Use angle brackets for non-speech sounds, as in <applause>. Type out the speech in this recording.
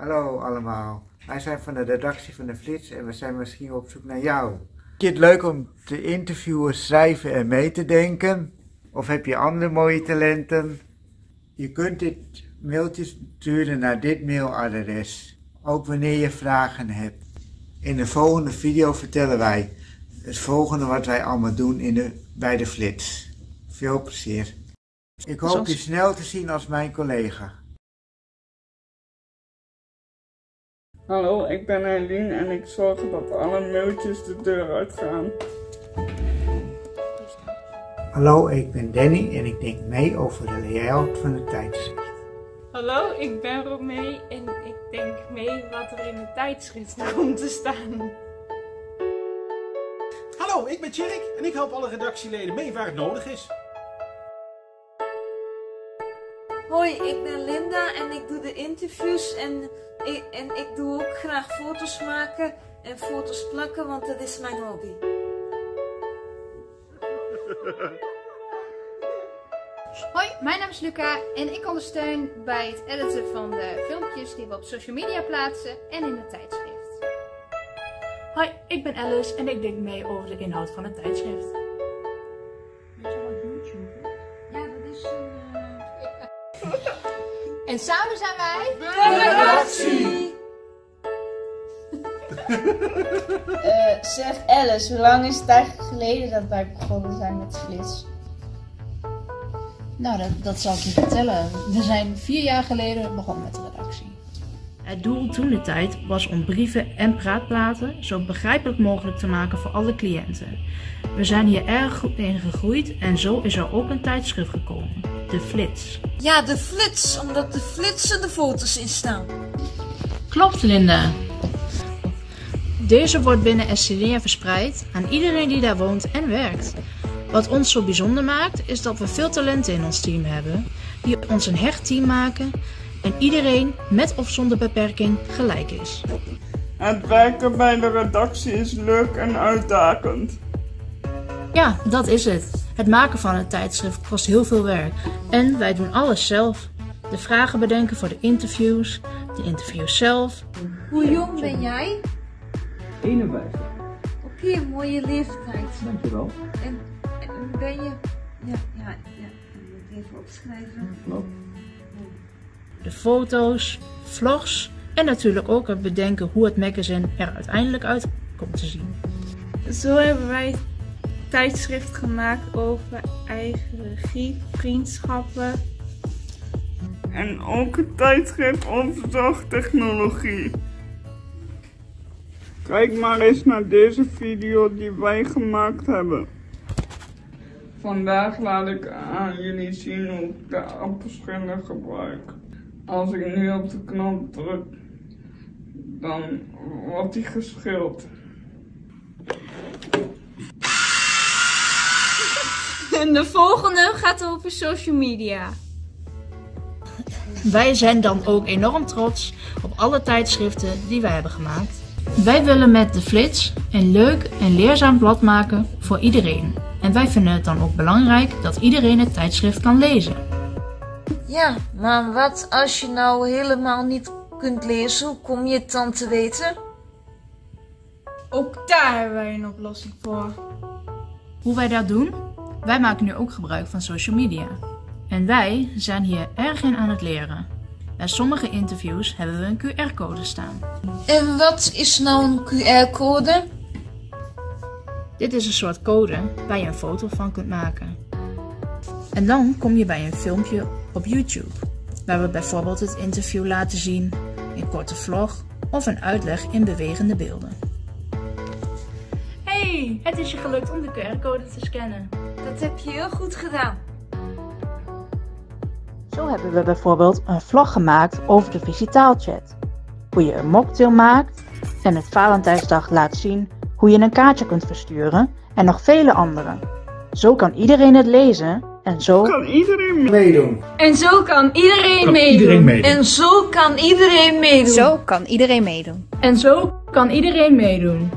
Hallo allemaal. Wij zijn van de redactie van de Flits en we zijn misschien op zoek naar jou. Vind je het leuk om te interviewen, schrijven en mee te denken? Of heb je andere mooie talenten? Je kunt dit mailtje sturen naar dit mailadres. Ook wanneer je vragen hebt. In de volgende video vertellen wij het volgende wat wij allemaal doen in de, bij de Flits. Veel plezier. Ik hoop je snel te zien als mijn collega. Hallo, ik ben Eileen en ik zorg dat alle mailtjes de deur uitgaan. Hallo, ik ben Danny en ik denk mee over de layout van het tijdschrift. Hallo, ik ben Romee en ik denk mee wat er in het tijdschrift <laughs> komt te staan. Hallo, ik ben Tjerk en ik help alle redactieleden mee waar het nodig is. Hoi, ik ben Linda en ik doe de interviews en ik, en ik doe ook graag foto's maken en foto's plakken, want dat is mijn hobby. <laughs> Hoi, mijn naam is Luca en ik ondersteun bij het editen van de filmpjes die we op social media plaatsen en in het tijdschrift. Hoi, ik ben Alice en ik denk mee over de inhoud van het tijdschrift. En samen zijn wij... Redactie! <laughs> Eh, zeg Alice, hoe lang is het eigenlijk geleden dat wij begonnen zijn met Flits? Nou, dat, dat zal ik je vertellen. We zijn vier jaar geleden begonnen met de redactie. Het doel toen de tijd was om brieven en praatplaten zo begrijpelijk mogelijk te maken voor alle cliënten. We zijn hier erg goed in gegroeid en zo is er ook een tijdschrift gekomen, de Flits. Ja, de flits, omdat de flitsen de foto's in staan. Klopt, Linda. Deze wordt binnen SCDA verspreid aan iedereen die daar woont en werkt. Wat ons zo bijzonder maakt, is dat we veel talenten in ons team hebben, die ons een hecht team maken en iedereen, met of zonder beperking, gelijk is. Het werken bij de redactie is leuk en uitdagend. Ja, dat is het. Het maken van een tijdschrift kost heel veel werk. En wij doen alles zelf. De vragen bedenken voor de interviews, de interviews zelf. Hoe jong ben jij? 51. Oké, mooie leeftijd. Dankjewel. En, en ben je... Ja, ja, ja. Ik moet even opschrijven. De foto's, vlogs en natuurlijk ook het bedenken hoe het magazine er uiteindelijk uit komt te zien. Zo hebben wij tijdschrift gemaakt over eigen regie, vriendschappen. En ook een tijdschrift over zorgtechnologie. Kijk maar eens naar deze video die wij gemaakt hebben. Vandaag laat ik aan jullie zien hoe ik de appelschiller gebruik. Als ik nu op de knop druk, dan wordt die geschild. <laughs> En de volgende gaat over social media. Wij zijn dan ook enorm trots op alle tijdschriften die wij hebben gemaakt. Wij willen met de Flits een leuk en leerzaam blad maken voor iedereen. En wij vinden het dan ook belangrijk dat iedereen het tijdschrift kan lezen. Ja, maar wat als je nou helemaal niet kunt lezen? Hoe kom je het dan te weten? Ook daar hebben wij een oplossing voor. Hoe wij dat doen? Wij maken nu ook gebruik van social media. En wij zijn hier erg in aan het leren. Bij sommige interviews hebben we een QR-code staan. En wat is nou een QR-code? Dit is een soort code waar je een foto van kunt maken. En dan kom je bij een filmpje op YouTube, waar we bijvoorbeeld het interview laten zien, een korte vlog of een uitleg in bewegende beelden. Hey, het is je gelukt om de QR-code te scannen. Dat heb je heel goed gedaan. Zo hebben we bijvoorbeeld een vlog gemaakt over de visitaalchat. Hoe je een mocktail maakt en met Valentijnsdag laat zien hoe je een kaartje kunt versturen en nog vele andere. Zo kan iedereen het lezen en zo Kan iedereen Meedoen. En zo kan iedereen Kan meedoen. iedereen meedoen. En zo kan iedereen meedoen. Zo kan iedereen meedoen. En zo kan iedereen meedoen.